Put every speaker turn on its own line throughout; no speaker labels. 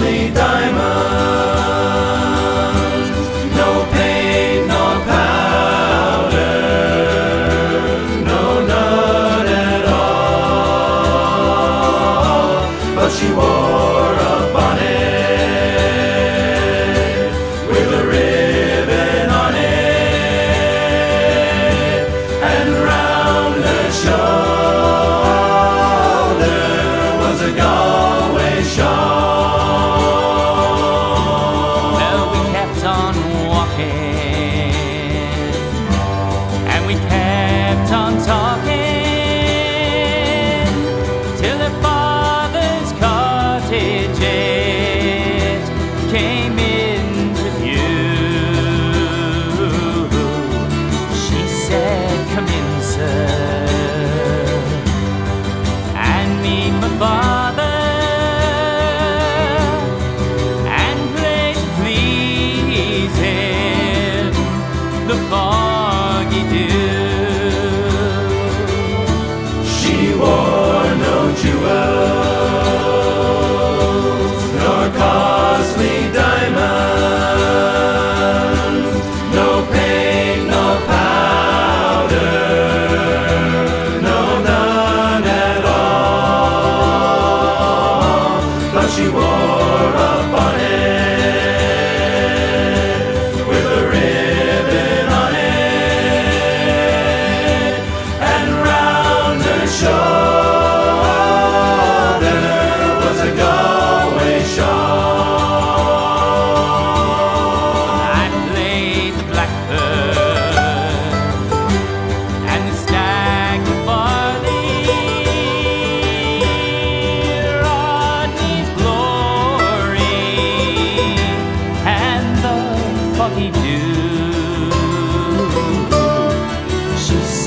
Leslie Diamond.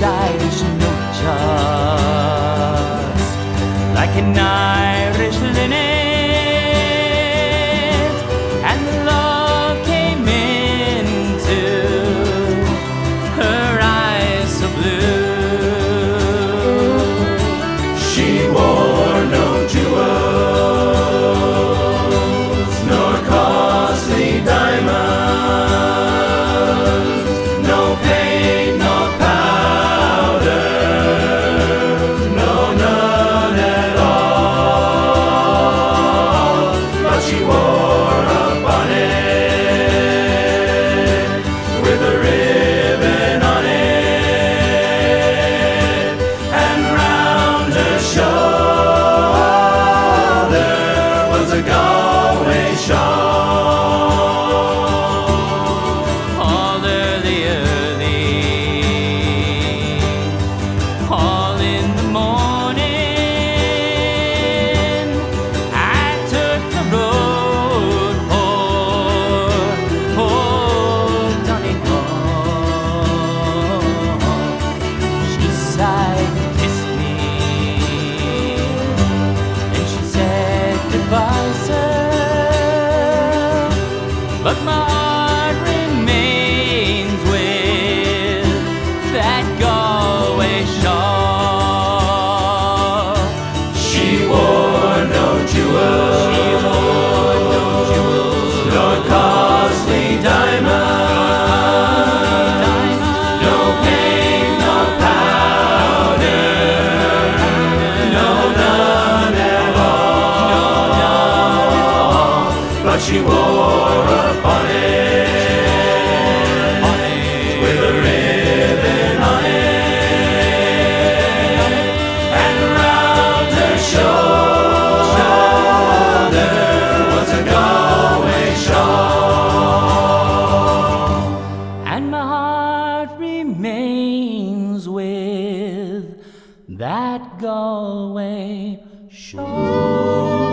side. but
my heart remains with that Galway shawl.
She wore no jewels,
she no
costly diamonds, no paint, no powder, none at all. But she wore
at Galway shawl.